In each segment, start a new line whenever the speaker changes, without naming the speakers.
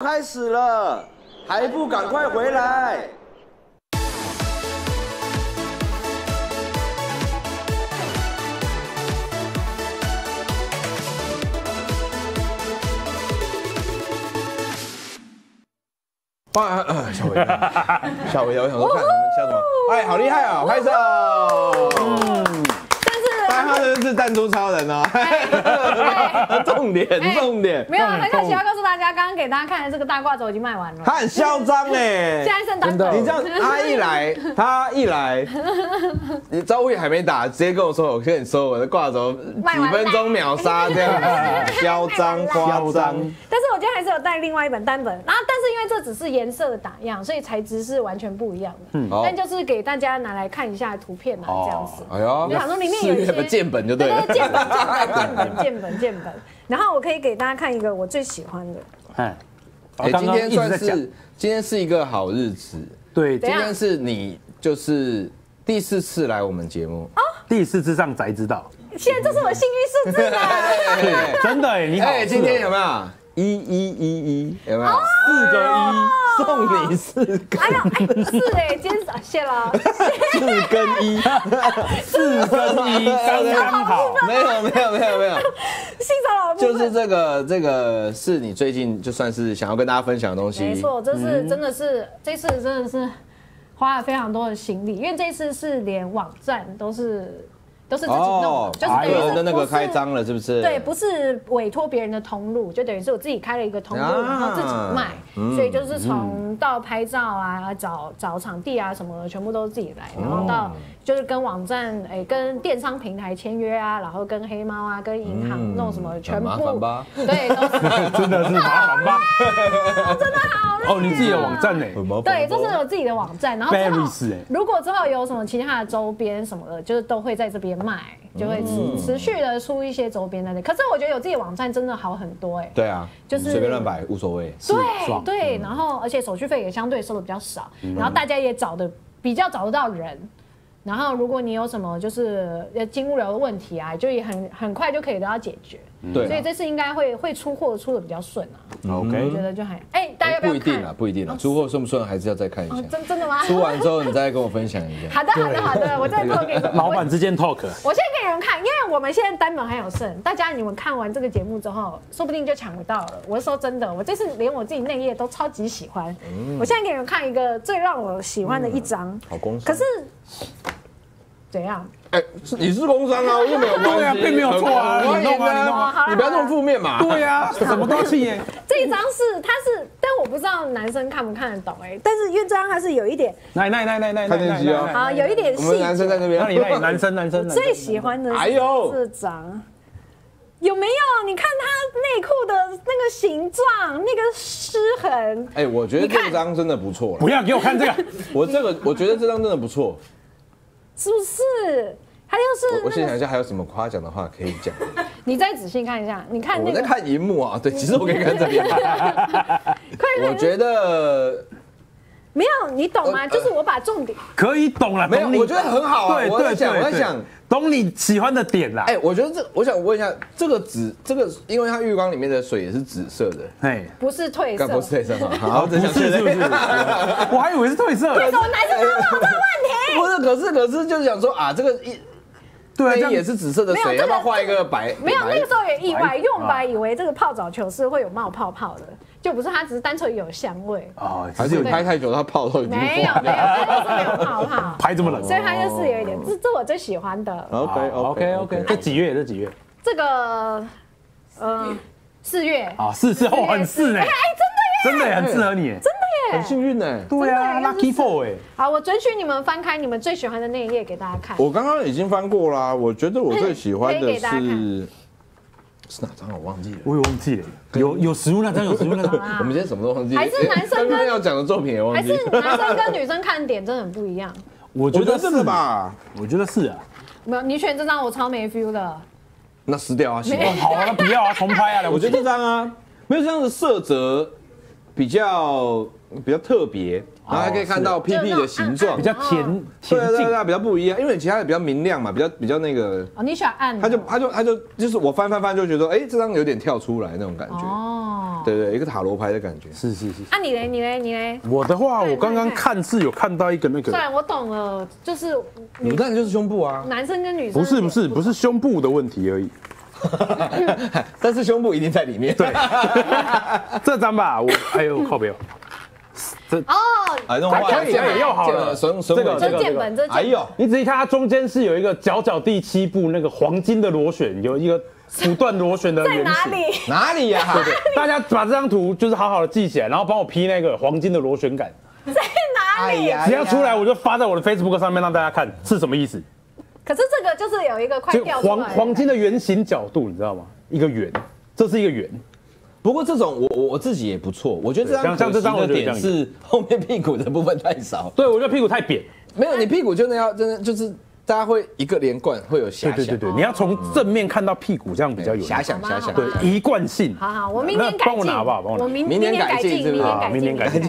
开始了，还不赶快回来！
哇，吓我一跳，吓我一跳，我想说看你们笑什么？哎，好厉害啊！拍手。但他真的是弹珠超人哦。重点，重点，
没有，很可惜要告诉大家，刚刚给大家看的这个大挂轴已经卖完了，
他很嚣张哎。
现在剩单本。
你这样，他一来，他一来，你招呼也还没打，直接跟我说，我跟你说我的挂轴几分钟秒杀这样子，嚣张夸张。
但是我今天还是有带另外一本单本，然后但是因为这只是颜色的打样，所以材质是完全不一样的。嗯，但就是给大家拿来看一下图片嘛，这样子。哎呦，我想说里面有一些
鉴本就对了，
鉴本鉴本 鉴本鉴本。然后我可以给大家看一个我最喜欢的。哎，
哎，今天算是今天是一个好日子。
对，
今天是你就是第四次来我们节目
哦，第四次上宅知道。
现在这是我幸运数字
啊！真的哎，你好，
今天有没有？一一一一有没有？
四个一
送你四个。哎呀，
四哎，今天谢了。
四跟一，
四跟一刚刚好。
没有没有没有没有。
欣赏老
就是这个这个是你最近就算是想要跟大家分享的东西。
没错，这是真的是这次真的是花了非常多的心力，因为这次是连网站都是。都是自己弄，就是等于
的那个开张了，是不是？
对，不是委托别人的通路，就等于是我自己开了一个通路，然后自己卖，所以就是从到拍照啊、找找场地啊什么的，全部都是自己来，然后到。就是跟网站哎，跟电商平台签约啊，然后跟黑猫啊，跟银行弄什么，全部对，都是
真的是麻烦吧？
真的好
哦，你自己的网站呢？
对，这是有自己的网站，然后如果之后有什么其他的周边什么的，就是都会在这边卖，就会持持续的出一些周边的。可是我觉得有自己的网站真的好很多哎。
对啊，就是随便乱摆无所谓。
对对，然后而且手续费也相对收的比较少，然后大家也找的比较找得到人。然后，如果你有什么就是呃金物流的问题啊，就也很很快就可以得到解决。对，所以这次应该会会出货出的比较顺啊。
OK，
我觉得就还哎，大家不
一定啊，不一定啊，出货顺不顺还是要再看一下。
真真的吗？
出完之后你再跟我分享一下。
好的，好的，好的，我再做给
老板之间 talk。
我先给你们看，因为我们现在单本还有剩，大家你们看完这个节目之后，说不定就抢不到了。我是说真的，我这次连我自己内页都超级喜欢。我现在给你们看一个最让我喜欢的一张。
好公司。
可是。怎样？
哎，你是工商啊，又没有关
系，并没有错啊，
你弄啊，你弄啊，你不要这么负面嘛。
对呀，什么东西？
这一张是，它是，但我不知道男生看不看得懂哎。但是因为这张它是有一点，
来来来来来，
看电视啊。
好，有一点细。
我们男生在那边，
那你那里男生男生。
最喜欢的是这张，有没有？你看他内裤的那个形状，那个湿痕。
哎，我觉得这张真的不错。
不要给我看这个，
我这个我觉得这张真的不错。
是不是？还有是，
我先想一下还有什么夸奖的话可以讲。
你再仔细看一下，你看
我在看荧幕啊，对，其实我可以看这边。我觉得
没有，你懂吗？就是我把重点
可以懂了，
没有，我觉得很好啊。我在想，我在想。
懂你喜欢的点啦。
哎，我觉得这，我想问一下，这个紫，这个，因为它浴缸里面的水也是紫色的，
哎，不是褪色，
不是褪色吗？
好，不是是不是？我还以为是褪色。
为什么男生都有这个问题？
不是，可是可是就是想说啊，这个一，对，也是紫色的水，要不要换一个白？
没有，那个时候也意外，用白以为这个泡澡球是会有冒泡泡的。就不是它，只是单纯有香味
哦，还是有拍太久它泡都已经
没有没有，它就是没有泡泡，
拍这么冷，
所以它就是有一点，这这我最喜欢的。
OK
OK OK，这几月？这几月？
这个呃四月
啊，四四后很四哎，
哎
真的耶，真的很适合你，
真的
耶，很幸运呢。
对啊，Lucky Four 哎。
好，我准许你们翻开你们最喜欢的那一页给大家看。
我刚刚已经翻过啦，我觉得我最喜欢的是。是哪张我忘记了，
我也忘记了。有有实物那张，有实物那张。
我们今天什么都忘记。
还是男生跟
要讲的作品也忘
记。还是男生跟女生看点真的很不一样。
我觉得
是吧？
我觉得是啊。
没有，你选这张我超没 feel 的。
那撕掉啊！
好啊，那不要啊，重拍啊！
我觉得这张啊，没有这样的色泽。比较比较特别，然后还可以看到屁屁的形状，
比较甜
对
甜净。
对对，比较不一样，因为其他的比较明亮嘛，比较比较那个，
哦，你喜欢暗的？
他就他就他就就是我翻翻翻就觉得，哎，这张有点跳出来那种感觉，
哦，
对对，一个塔罗牌的感觉。
是是是。
啊，你嘞，你嘞，你嘞？
我的话，我刚刚看是有看到一个那个，
虽然我懂了，就是
你当然就是胸部啊，
男生跟女生
不是不是不是胸部的问题而已。
但是胸部一定在里面。对，
这张吧，我哎呦 靠边。这，
哦，
哎，弄坏
可以可以
要好了
损损毁
这个
这键本，这
哎呦，
你仔细看它中间是有一个角角第七部那个黄金的螺旋，有一个不断螺旋的
在
圆形。
哪里？
哪里呀？
大家把这张图就是好好的记起来，然后帮我 P 那个黄金的螺旋感，
在哪里？
呀
只要出来我就发在我的 Facebook 上面让大家看是什么意思。
可是这个就是有一个快掉
黄黄金的圆形角度，你知道吗？一个圆，这是一个圆。
不过这种我我我自己也不错，我觉得这张
像像这张
的点
我觉得
是后面屁股的部分太少。
对，我觉得屁股太扁。
没有，你屁股真的要真的就是大家会一个连贯，会有遐想，
对对对对，你要从正面看到屁股，这样比较有
遐想遐想。
对一贯性。
好好，我明年改进。
帮我拿吧帮我拿
我明
明年
年改进，
改进是不是
好明年改进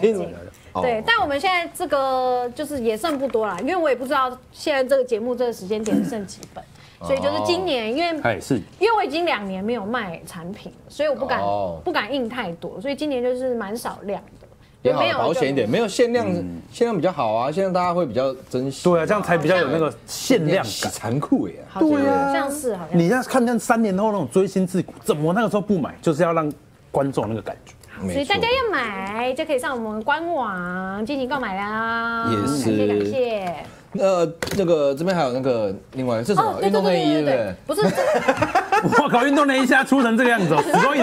对，但我们现在这个就是也剩不多了，因为我也不知道现在这个节目这个时间点剩几本，所以就是今年，因为
哎，是
因为我已经两年没有卖产品了，所以我不敢
哦
不敢印太多，所以今年就是蛮少量的，
也好
就没有
保险一点，没有限量，限量比较好啊，现在大家会比较珍惜。
对啊，这样才比较有那个限量感。
残酷耶。
对啊
像是好像。
你要看看三年后那种锥心自骨，怎么那个时候不买，就是要让观众那个感觉。
所以大家要买就可以上我们官网进行购买啦。
也是
感谢感谢。
呃，那个这边还有那个另外是什么运动内衣，对不对？
不是
我靠，运动内衣现在出成这个样子哦，死过瘾。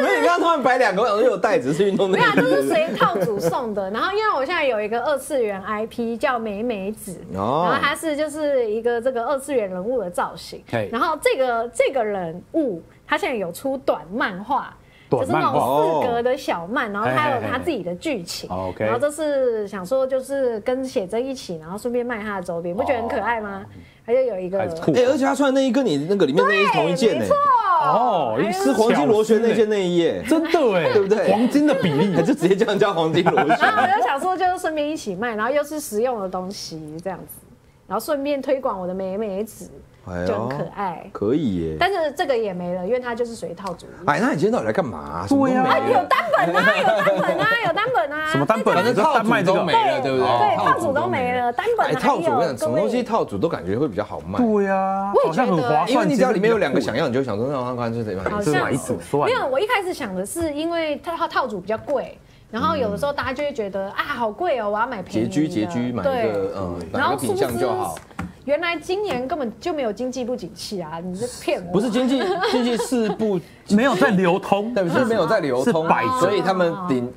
没有，你刚刚突然摆两个，我想说有袋子是运动内衣
没有啊，，这是随套组送的。然后因为我现在有一个二次元 IP 叫美美子，
哦
然后它是就是一个这个二次元人物的造型
嘿。
然后这个这个人物，他现在有出短漫画。就是那种四格的小漫，然后他有他自己的剧情，然后这是想说就是跟写真一起，然后顺便卖他的周边，不觉得很可爱吗？他就有一个
哎，而且他穿的内衣跟你那个里面内衣是同一件呢
没，错。
哦
是黄金螺旋那件内衣耶，
真的哎，
对不对？
黄金的比例。
还就直接这样叫黄金螺旋。
然后我就想说，就是顺便一起卖，然后又是实用的东西这样子，然后顺便推广我的美美子，
哎
就很可爱。
可以耶。
但是这个也没了，因为它就是属于套组。
哎，那你今天到底来干嘛？
对啊
啊，有单本啊，有单本啊，有单本啊。
什么单本？
反正
你知道
套组都没了，对不对？
对，套组都没了，单本
哎，
还
套组什么东西套组都感觉会比较好卖。
对呀，
我也
好像很划算。
因为你只要里面有两个想要，你就想说那我看这得买
好
一
买一组算了
没有，我一开始想的是，因为它套套组比较贵，然后有的时候大家就会觉得啊，好贵哦，我要买便宜
拮
的。
据拮据买个嗯
然
哪个品
后殊不知
相就好。，
原来今年根本就没有经济不景气啊！你是骗我？
不是经济经济是不，
没有在流通，
对，是没有在流通
摆，
所以他们顶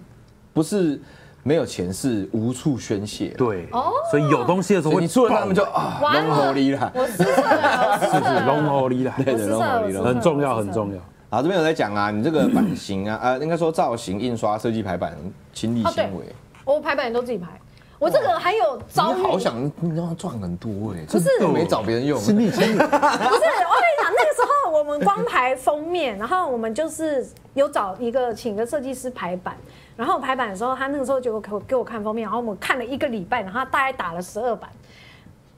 不是没有钱，是无处宣泄。
对
哦，
所以有东西的时候
你出了他们就啊，
完
龙头
了
力啦。
我失策了，我
是是。龙头力了，
对对，龙头力龙头力。
我失策了
很重要很重要。
好，这边有在讲啊，你这个版型啊，呃，应该说造型、印刷、设计、排版、亲力亲为，
我排版都自己排，我这个还有遭遇，
好想你要赚很多哎，
不是。
又没找别人用，
心力心力，
不是，我跟你讲，那个时候我们光排封面，然后我们就是有找一个请个设计师排版，然后排版的时候，他那个时候就给我给我看封面，然后我们看了一个礼拜，然后他大概打了十二版，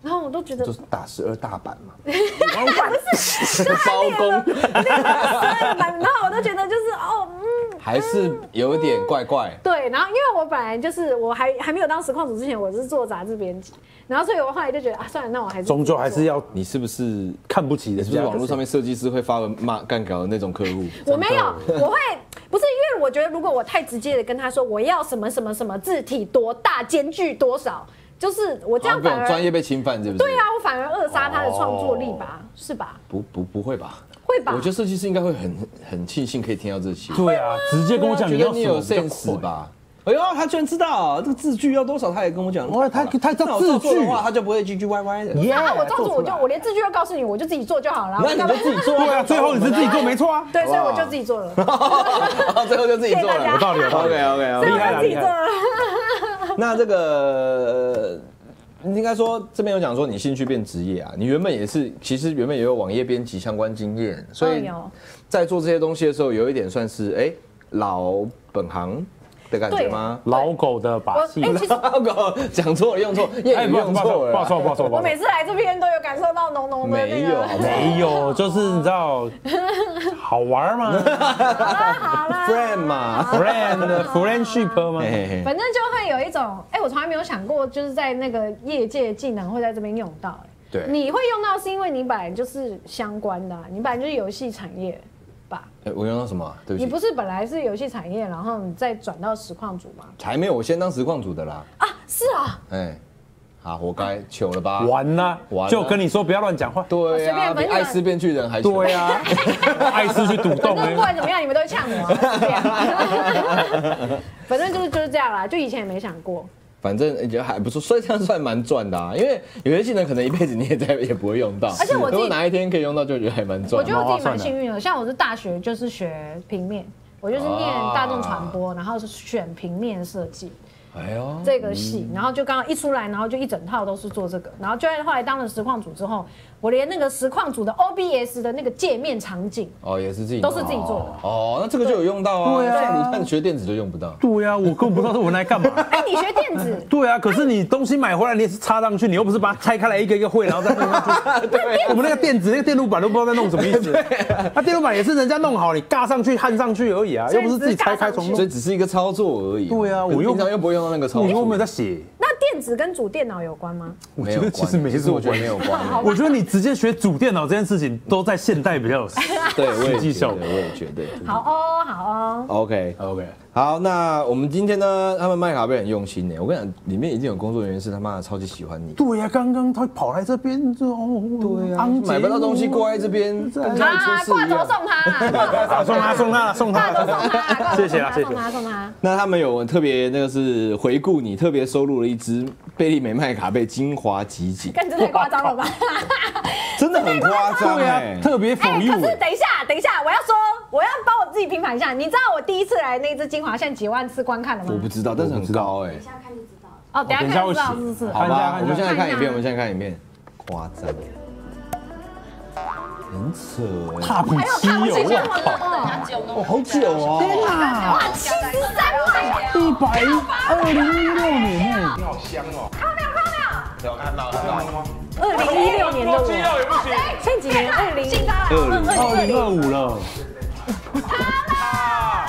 然后我都觉得
就是打十二大板嘛，
不是
包工
十二版，然后我都觉得就是哦，嗯，
还是有点怪怪。
对，然后因为我本来就是我还还没有当实况组之前，我是做杂志编辑，然后所以我后来就觉得啊，算了，那我还是
终究还是要
你是不是
看不起人家。
是不是网络上面设计师会发文骂干搞的那种客户？
我没有，我会不是因为我觉得如果我太直接的跟他说我要什么什么什么字体多大，间距多少，就是我这样反而
专业被侵犯，是不是？
对啊，我反而扼杀他的创作力吧，是吧？
不不不会吧？
会吧？
我觉得设计师应该会很很庆幸可以听到这些。
对啊，直接跟我讲
觉
你要
得你有
什么
sense？吧？哎呦，他居然知道这个字句要多少，他也跟我讲。
哇他他知道
那我照做
字句
的话，他就不会唧唧歪歪的。
耶
那我照做我就我连字句都告诉你，我就自己做就好了。
那你就自己做
对啊，最后你是自己做没错啊。
对，所以我就自己做了，
最后就自己做了。
有道理有道理
OK OK
厉害了
就自己做了。
那这个呃应该说这边有讲说你兴趣变职业啊，你原本也是，其实原本也有网页编辑相关经验，所以在做这些东西的时候，有一点算是哎老本行。的感觉吗？
老狗的把戏
我哎，其实
老狗 讲错了，用错，谚语用错了啦。
不好说，不好说，不好说。
我每次来这边都有感受到浓浓的那
没有？
没有，就是你知道，好玩吗
好啦好啦
，friend 嘛
，，friend friendship 嘛
嘿。嘿嘿
反正就会有一种，哎，我从来没有想过，就是在那个业界技能会在这边用到。哎
对
你会用到是因为你本来就是相关的啊，你本来就是游戏产业吧？
哎我用到什么啊？对不起，
你不是本来是游戏产业，然后你再转到实况组吗？
才没有，我先当实况组的啦。
啊，是啊，
哎，啊，活该，糗了吧？
完了
完，了
就跟你说不要乱讲话。
对呀，比
随便反正
爱吃变巨人还糗
对呀，爱吃去赌洞
不。管怎么样，你们都会呛我啊。反正就是就是这样啦，就以前也没想过。
反正也觉得还不错，所以这样算蛮赚的啊。因为有些技能可能一辈子你也在也不会用到，
而且我
如果哪一天可以用到，就觉得还蛮赚我。
觉得我自己蛮幸运的，像我是大学就是学平面，我就是念大众传播，然后是选平面设计
哎呦，
这个戏，然后就刚刚一出来，然后就一整套都是做这个，然后就在后来当了实况组之后，我连那个实况组的 OBS 的那个界面场景
哦，也是自己
都是自己做的。
哦，那这个就有用到啊。
对啊
像卤蛋学电子就用不到。
对呀，我根本不知道是我来干嘛。
哎，你学电子，
对啊，可是你东西买回来，你也是插上去，你又不是把它拆开来一个一个会，然后再弄上去。我们那个电子那个电路板都不知道在弄什么意思。那 电路板也是人家弄好，你尬上去、焊上去而已啊，又不是自己拆开重弄
所以。只是一个操作而已。
对啊我
平常又不会用到那个操作。
我又没有在写，
那电子跟主电脑有关吗？
我觉得其实没
其实我觉得
什么关系。
没有关。
我觉得你直接学主电脑这件事情，都在现代比较有
对，我也
实际效果
觉得，我也觉得。
好哦，好哦。
OK，OK，
好，那我们今天呢，他们麦卡贝很用心呢。我跟你讲，里面一定有工作人员是他妈的超级喜欢你。
对呀、刚刚他跑来这边就哦，
对啊，买不到东西过来这边。
送他啦，挂轴
啊，送他送他送
他送
他，谢谢啦谢谢
送他送他。
那他们有特别那个是回顾你，特别收录了一支贝利美麦卡贝精华集锦，
干这太夸张了吧？
真的很夸张
对
哎
啊，。特别否
哎，
佑
可是等一下，等一下，我要说，我要帮我自己平反一下。你知道我第一次来那支精华现在几万次观看了吗？
我不知道，但是很高哎。
哦，等一下
等一下
看就知道
写
是不是？
好吧，我们现在看影片，我们现在看影片，夸张，很扯哎。
踏普七
还有
友，
看不
我靠，
哦，好久哦。
哇，七十三万，
一百二零一六年。哎，你好
香哦，
漂亮漂亮，有
看到看到吗，
二零一六年的我，现在几年？二零
二零二五了，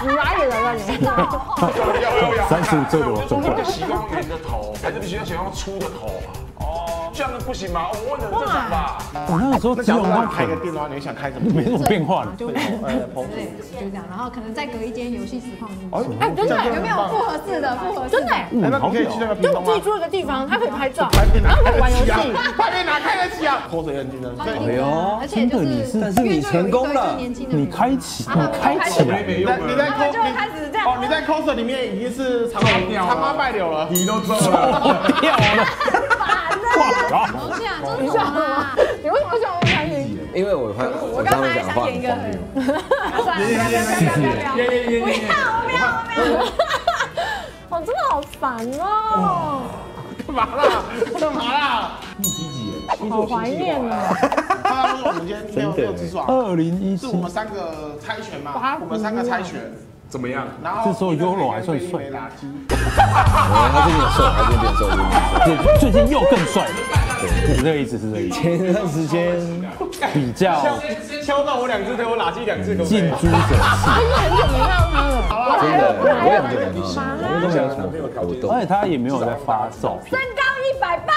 哪里人啊你？
三十五岁的我准备。
喜欢圆的头，还是必须要想要粗的头？不行吗？我问的很正常吧？
我那个时候只有那
开个
个，
电话，你想开什么？
没什么变化的。
就就这样，然后可能再隔一间游戏实况。哎，真的有没有复合式的？复合适，真的。
嗯，好屌
可以去那个
就自己？租一个地方，它可以拍照，然后可以玩游戏。
拍片哪开得起啊？口水很均的，所以
哎呦，
而且就是，
但是你成功了
你开启，你开起来，
你在你在
然后
cos
就开始这样
哦，你在 coser 里面已经是长毛长毛败柳了，你都皱了。
掉了，哇靠！
等一下，真的吗？你为什么喜欢我开心？
因为我看我
刚才
刚刚讲话
想演一个。很，不要不要不要不要，我真的好烦哦，
干嘛啦？干嘛啦？
好怀念哦。
他说我们今天没有没有直爽，
二零一七
是我，们三个？猜拳嘛，我们三个？猜拳。怎么样？然后
这时候 Yolo 还算帅
没垃圾。
哦他最近有瘦，他最近变瘦，最近瘦。
最最近又更帅了，对，是这个意思，是这个意思，
前段时间
比较
敲到我两只腿，我垃圾两只，可不可以？
近朱者赤，
很久没看到他了，
真的，我也很久没看到了，我都没有什么活动
而。且他也没有在发照片，
身高一百八，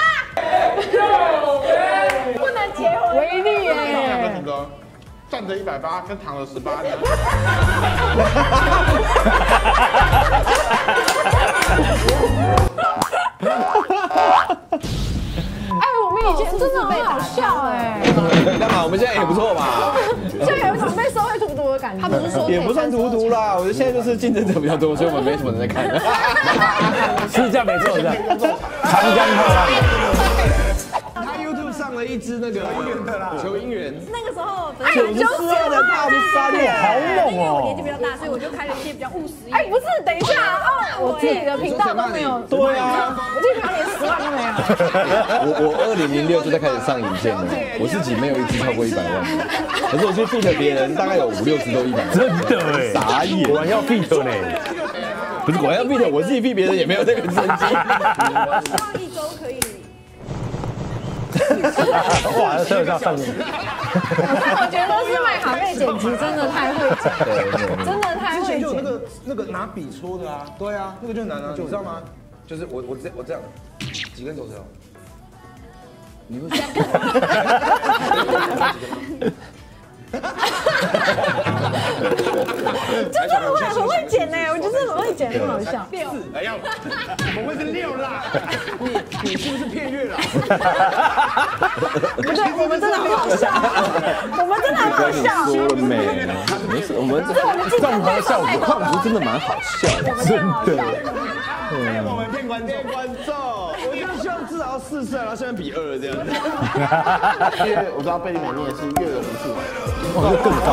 不能结婚，威力
两个
耶
主！哥，站着一百八，跟躺着十八，
哎，我们以前真的很好笑哎，
干嘛？我们现在也不错嘛，
就有一种被社会荼毒的感觉。他不是说
也不算荼毒啦。我觉得现在就是竞争者比较多，所以我们没什么人在看。
是这样没错，是这样，长江后浪。
一支那个求姻缘，
那个时候本
哎，
九十四万的大三
好猛
因为我年纪
哦！
比较大，所以我就开了一些比较务实一
哎，不是，等一下哦，我自己的频道都没有，
对啊，
我这频道连十万都没有。
我我二零零六就在开始上影片了，我自己没有一支超过一百万，可是我去 feed 别人，大概有五六支都一百万。
真的哎，
傻眼。
果然要 fit 呢。
不是，我要 fit，，我自己避别人也没有这个成绩。
哇，这特效上面，
我觉得是麦卡贝剪。辑真的太会剪，真的太会剪。
个那个拿笔戳的啊，对啊，那个就难啊，你知道吗？就是我我这我这样几根手指头，你会
得很好笑。
哎呀，怎么会是六啦？你你是不是骗月老？
不对，我们真的很好笑，我们真的很好笑。
说了没？没事，我们
这我们竞争对手
效
太多了
果抗，真的蛮好笑
真的好笑。
我们骗观众，骗观众，我就希望至少四胜，然后现在比二这样子。因为我知道贝利美你也是月的无数，
我就更高。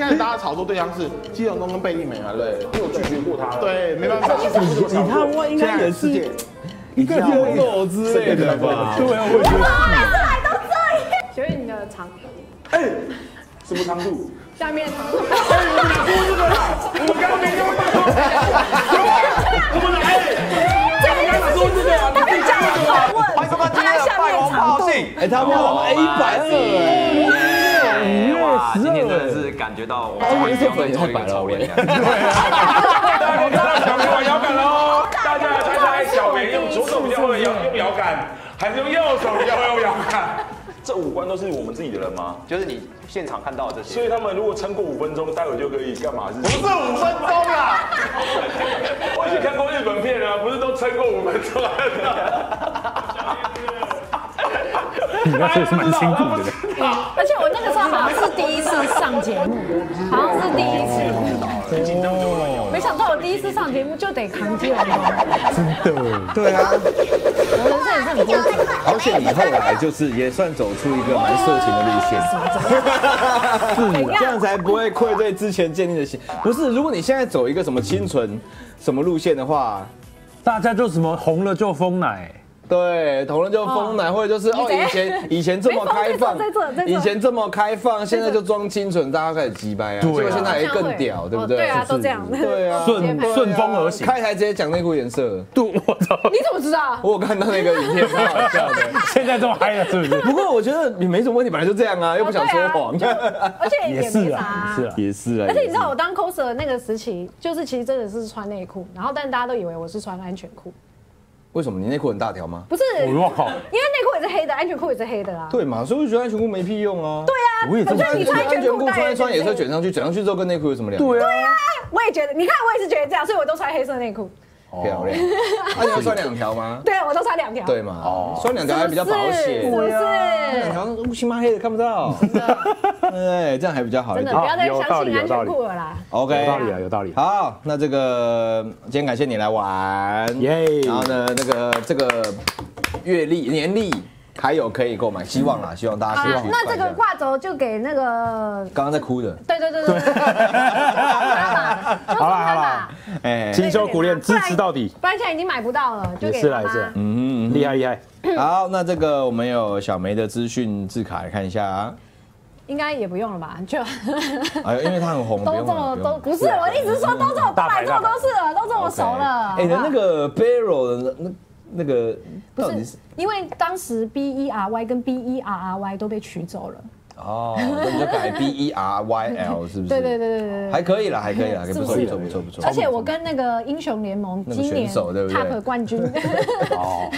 一开始大家炒作对象是基隆东跟贝利美嘛，对，
因为我拒绝过他了。
对，没办法，
你看我应该也是一个天狗之类的吧？
对啊，我也觉得。
每次来都这样。请问你的长
哎，什么长度？
下面长
我们刚刚没用到。怎么来？
这个是他们家的访问，他来下面长度。
哎，他们哎一百二，
哇，今天真的是感觉到我们
这粉也太白了，我
大家知道小梅玩摇杆喽！大家来猜猜，小梅用左手比较会摇用摇杆，还是用右手比较会用摇杆？这五官都是我们自己的人吗？
就是你现场看到的这些。
所以他们如果撑过五分钟，待会就可以干嘛？是不
不是五分钟啦，
我以前看过日本片啊，不是都撑过五分钟啊？
你那确实蛮辛苦的。
而且我那个时候好像是第一次上节目，好像是第一次。没想到我第一次上节目就得扛天龙，
真的，
对啊，
我人生也是很多次。
而且你后来就是也算走出一个蛮色情的路线，是这样才不会愧对之前建立的信。不是，如果你现在走一个什么清纯什么路线的话，
大家就什么红了就封奶，
对，同了就封奶，或者就是哦，以前 以前这么开放以前这么开放，现在就装清纯，大家开始鸡掰啊，
对啊
结果现在还更屌，对不对？
对啊，都这样。
对啊，
顺顺风而行。
开台直接讲内裤颜色，
对，我操！
你怎么知道？
我有看到那个影片，蛮好笑的。
现在这么嗨了，是不是？
不过我觉得你没什么问题，本来就这样啊，又不想说谎。
而且也
也是啊，也是啊。
也是啊，
而且你知道我当 coser 的那个时期，就是其实真的是穿内裤，然后但大家都以为我是穿安全裤，
为什么你内裤很大条吗？
不是，因为！内裤也是黑的，安全裤也是黑的啊。
对嘛，所以我觉得安全裤没屁用啊。对
啊，
我也这么
觉得你穿安全裤
穿一穿也是
是
卷上去，卷上去之后跟内裤有什么两样？
对啊，
我也觉得，你看我也是觉得这样，所以我都穿黑色内裤。
漂亮。那 你要穿两条吗？
对，我都穿两条。
对嘛，哦，穿两条还比较保险。
是不
两
是？
条乌漆嘛黑的看不到，对，这样还比较好一点。
真的不要再
有道
相信安
理有道理
全裤了啦。
OK，
有道理啊，有道理。
好，那这个今天感谢你来玩，
耶
然后呢，那个这个月历年历还有可以购买，希望啦，希望大家
好啦
可以去，
那这个挂轴就给那个，
刚刚在哭的，
对对对对
好啦好啦。
哎，
勤修苦练，支持到底，
不然现在已经买不到了，就
也
给他吧。
嗯，
厉害厉害。
好，那这个我们有小梅的资讯字卡来看一下啊，
应该也不用了吧？就
哎，因为它很红，
都这么都
不
是，我一直说都这么都来这么多次了，都这么熟了。
哎，那个 barrel 的那那个
不是因为当时 B E R Y 跟 B E R R Y 都被取走了。
哦，那你就改 B E R Y L 是不是？
对对对对对对。
还可以啦，还可以啦，不错
不
错不错不错。
而且我跟那个英雄联盟
那个
今年
选手对不对
Top 冠军，
哦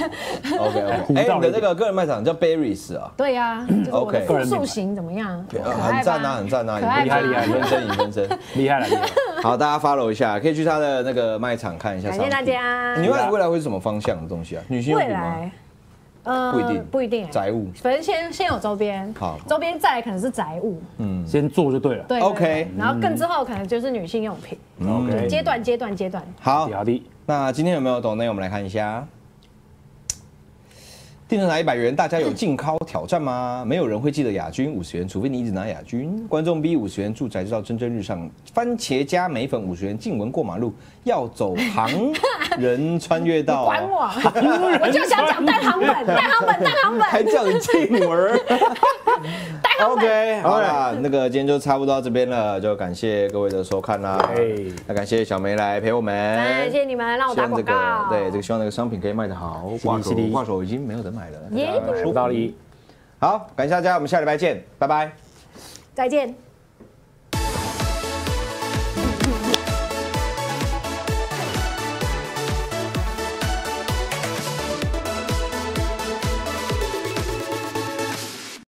，OK OK，哎，你的那个个人卖场叫 Berries 啊，
对呀，就是我的
OK
复塑型怎么样？
很赞啊，很赞啊，厉害厉害，分身影分身。
厉害了，厉害！
好，大家 follow 一下，可以去他的那个卖场看一下。
感谢大。家。
你未来未来会是什么方向的东西啊？女性用品吗？
未来，呃
不一定。
不一定，
宅物。
反正先先有周边，
好。
周边再来可能是宅物，
嗯。
先做就对了。
对对
OK
然后更之后可能就是女性用品
，OK，
阶段阶段阶段。
好，
好的，
那今天有没有懂内？我们来看一下。电视台一百元，大家有竞考挑战吗？没有人会记得亚军五十元，除非你一直拿亚军。观众 B 五十元，住宅知道蒸蒸日上。番茄加眉粉五十元，静文过马路要走行人穿越道。
管我，我就想讲单行本，单行本，单行本，
还叫你静文 OK，好了，那个今天就差不多到这边了，就感谢各位的收看啦。
哎
那感谢小梅来陪我们，
哎，谢谢你们让我打广告。
个对这个希望那个商品可以卖得好，挂手挂手已经没有得买了。
耶
有道理。
好，感谢大家，我们下礼拜见，拜拜。
再见。